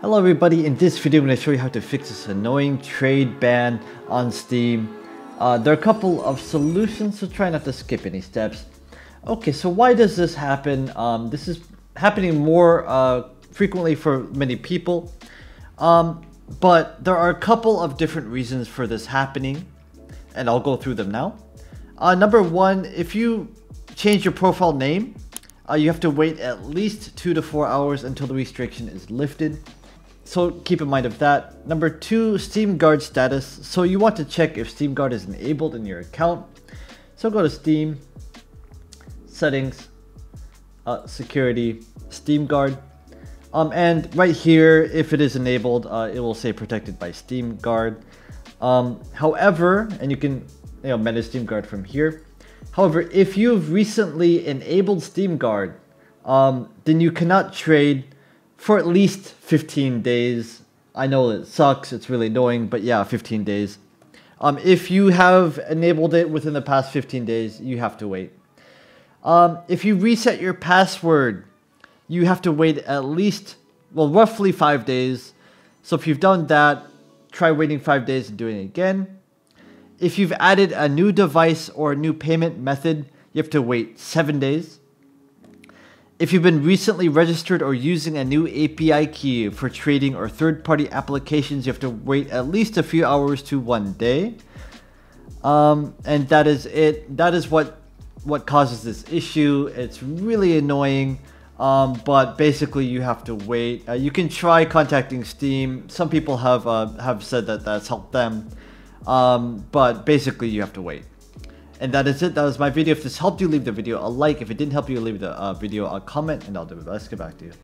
Hello everybody, in this video I'm going to show you how to fix this annoying trade ban on Steam. Uh, there are a couple of solutions, so try not to skip any steps. Okay, so why does this happen? Um, this is happening more uh, frequently for many people, um, but there are a couple of different reasons for this happening, and I'll go through them now. Uh, number one, if you change your profile name, uh, you have to wait at least two to four hours until the restriction is lifted. So keep in mind of that. Number two, Steam Guard status. So you want to check if Steam Guard is enabled in your account. So go to Steam, settings, uh, security, Steam Guard. Um, and right here, if it is enabled, uh, it will say protected by Steam Guard. Um, however, and you can you know, manage Steam Guard from here. However, if you've recently enabled Steam Guard, um, then you cannot trade for at least 15 days. I know it sucks, it's really annoying, but yeah, 15 days. Um, if you have enabled it within the past 15 days, you have to wait. Um, if you reset your password, you have to wait at least, well, roughly five days. So if you've done that, try waiting five days and doing it again. If you've added a new device or a new payment method, you have to wait seven days. If you've been recently registered or using a new API key for trading or third-party applications, you have to wait at least a few hours to one day. Um, and that is it. That is what what causes this issue. It's really annoying. Um, but basically, you have to wait. Uh, you can try contacting Steam. Some people have uh, have said that that's helped them. Um, but basically, you have to wait. And that is it. That was my video. If this helped you, leave the video a like. If it didn't help you, leave the uh, video a comment, and I'll do best to get back to you.